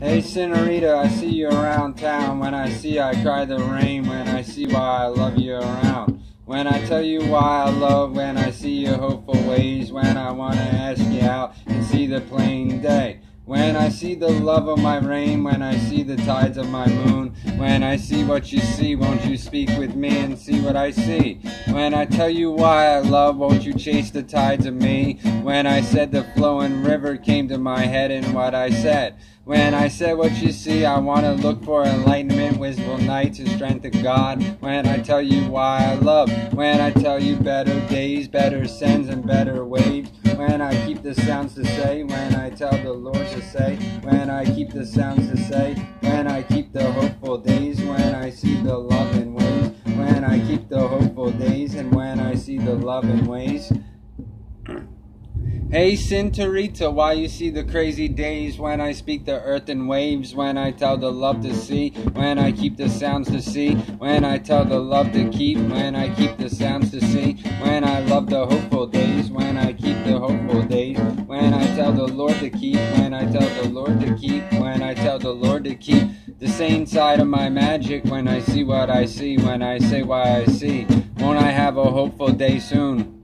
Hey, Senorita, I see you around town. When I see, I cry the rain. When I see why I love you around. When I tell you why I love, when I see your hopeful ways. When I wanna ask you out and see the plain day. When I see the love of my rain, when I see the tides of my moon, when I see what you see, won't you speak with me and see what I see? When I tell you why I love, won't you chase the tides of me? When I said the flowing river came to my head and what I said. When I said what you see, I want to look for enlightenment, wisdom, nights, and strength of God. When I tell you why I love, when I tell you better days, better sins, and better ways. When I keep the sounds to say, when I tell the Lord to say, when I keep the sounds to say, when I keep the hopeful keep the hopeful days, and when I see the love in ways. Hey Cinterita, why you see the crazy days when I speak the earth in waves, when I tell the love to see, when I keep the sounds to see, when I tell the love to keep, when I keep the sounds to see, when I love the hopeful days, when I keep the hopeful days, when I tell the Lord to keep, when I tell the Lord to keep, when I tell the Lord to keep same side of my magic, when I see what I see, when I say why I see, won't I have a hopeful day soon?